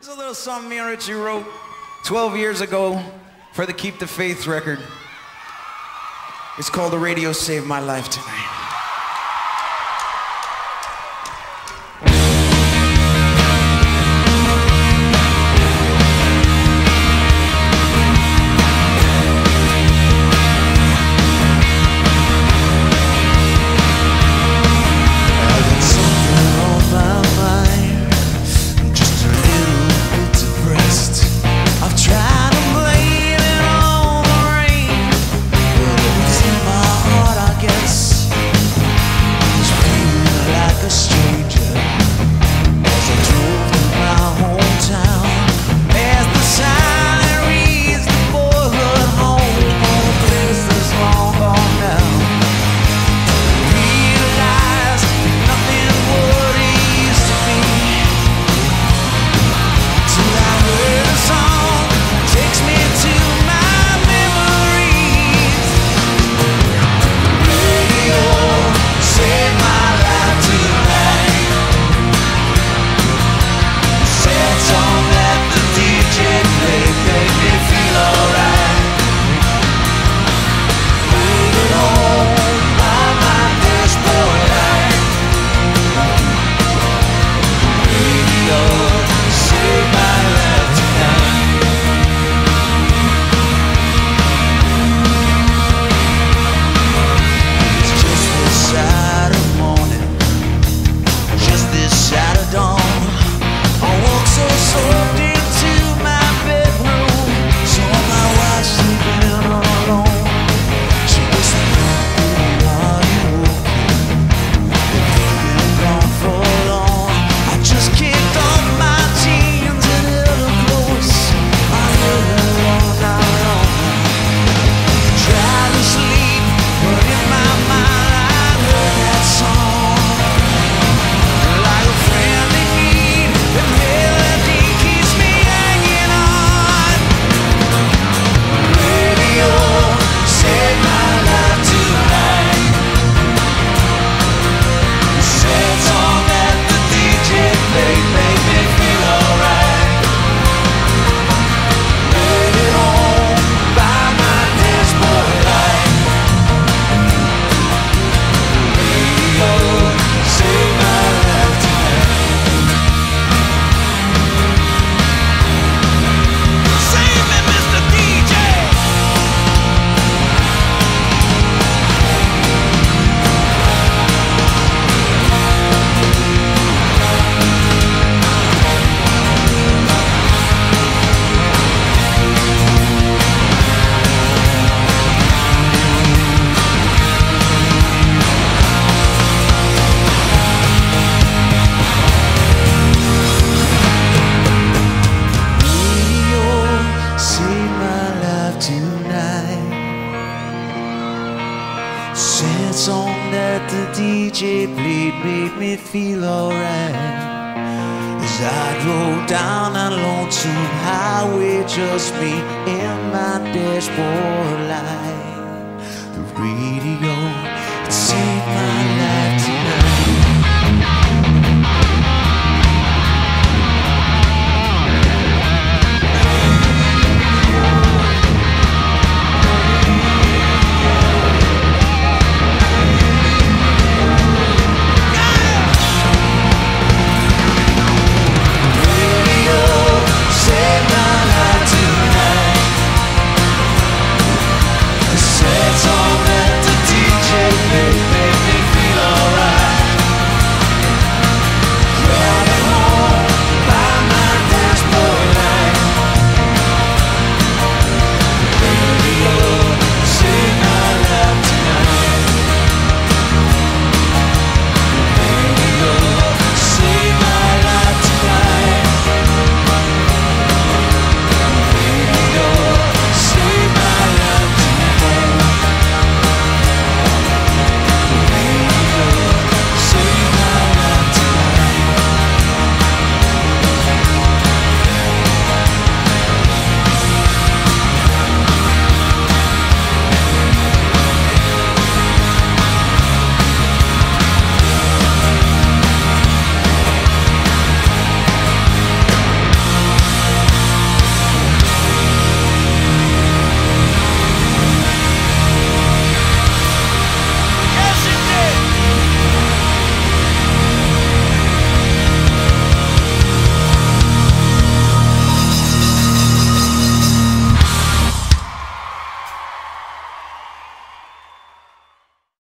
There's a little song me you wrote 12 years ago for the Keep the Faith record. It's called The Radio Saved My Life Tonight. Sad song that the DJ played made me feel alright. As I drove down a lonesome highway, just me and my dashboard light. The radio, it saved my life.